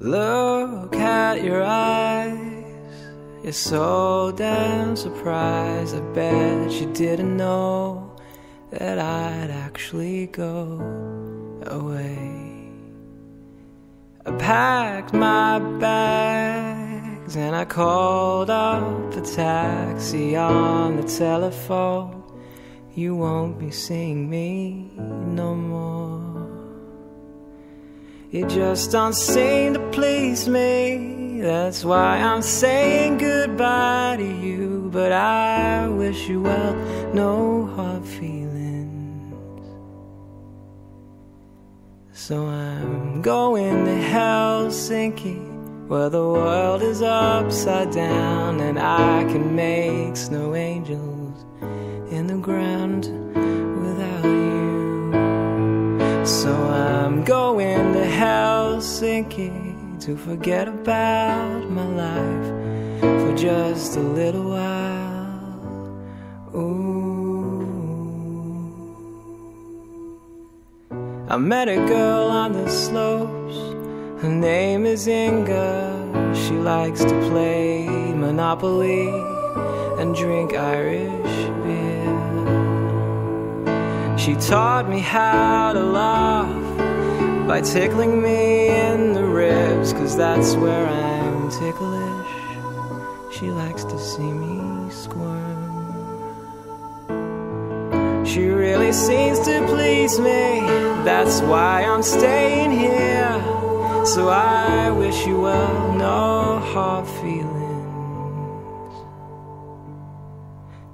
Look at your eyes. You're so damn surprised. I bet you didn't know that I'd actually go away. I packed my bags and I called up a taxi on the telephone. You won't be seeing me no more. You just don't seem to please me. That's why I'm saying goodbye to you. But I wish you well, no hard feelings. So I'm going to Helsinki, where the world is upside down, and I can make snow angels in the ground Helsinki to forget about my life for just a little while. Ooh. I met a girl on the slopes. Her name is Inga. She likes to play Monopoly and drink Irish beer. She taught me how to laugh by tickling me in the ribs, cause that's where I'm ticklish. She likes to see me squirm. She really seems to please me, that's why I'm staying here. So I wish you well, no hard feelings.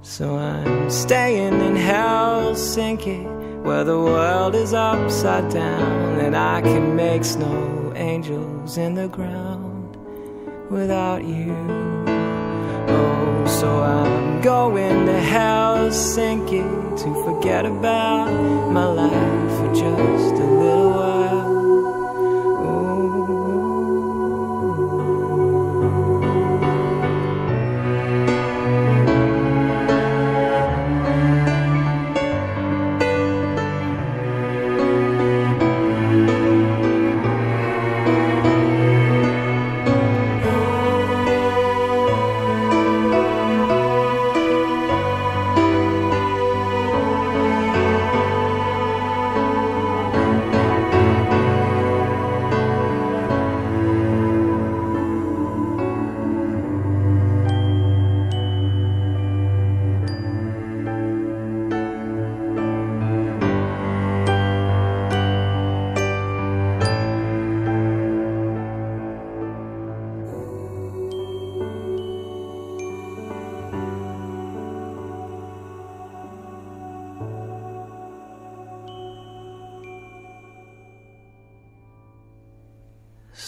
So I'm staying in Helsinki, where the world is upside down, and I can make snow angels in the ground without you. Oh, so I'm going to Helsinki to forget about my life for just a little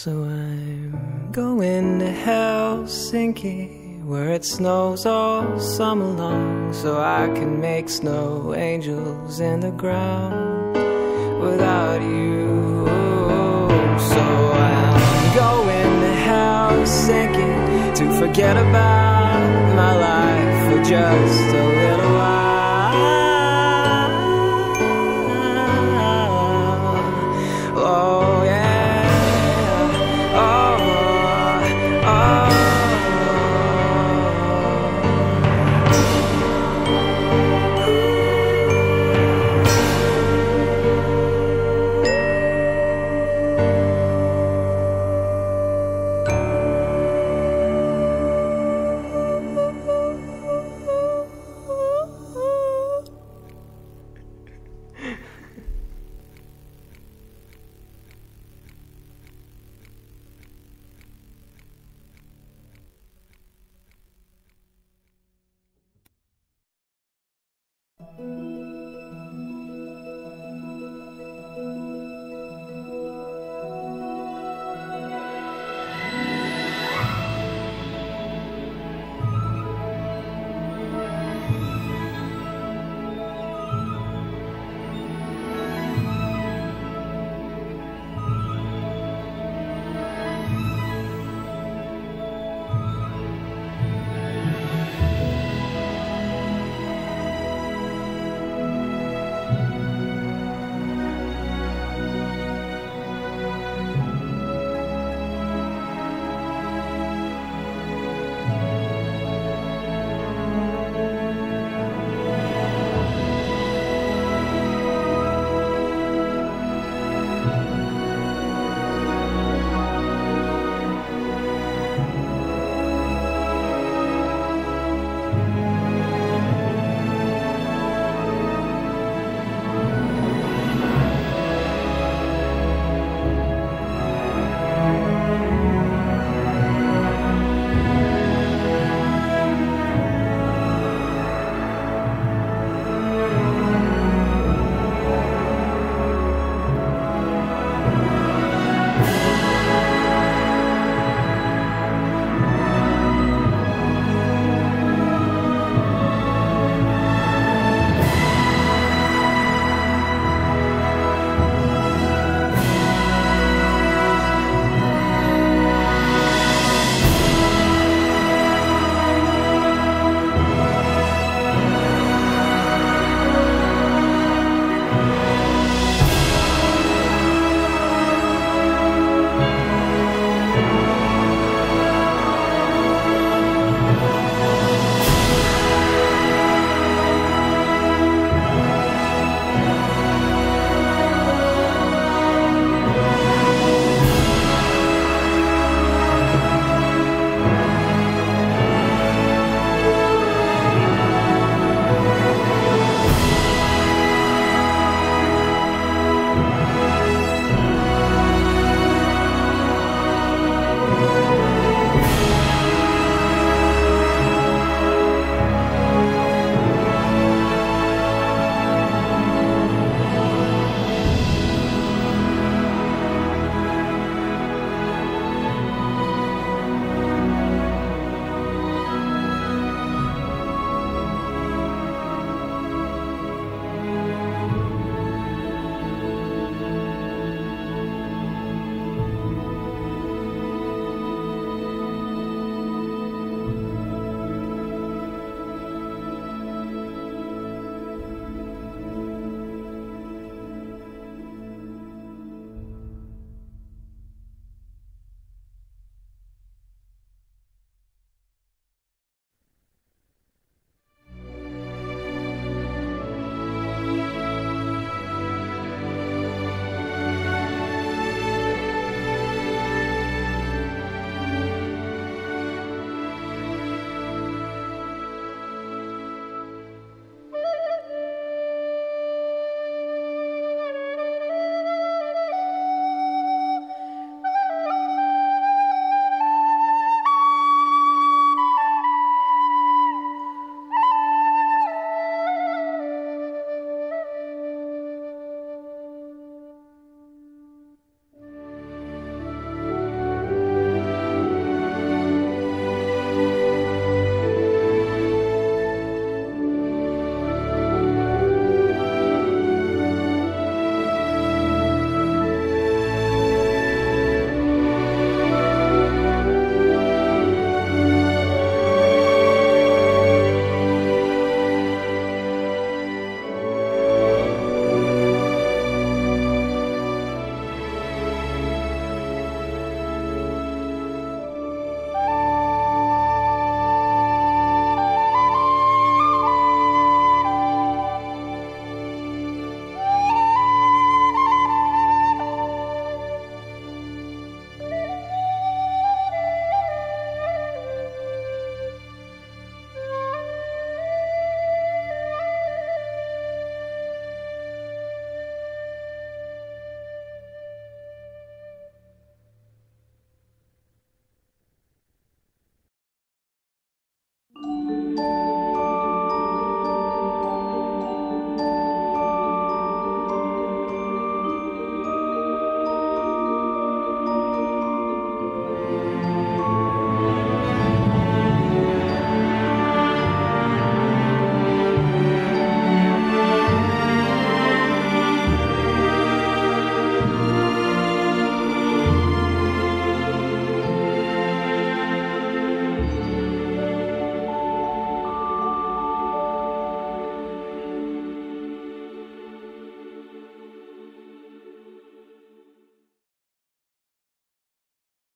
So I'm going to Helsinki, where it snows all summer long, so I can make snow angels in the ground without you. So I'm going to Helsinki to forget about my life for just a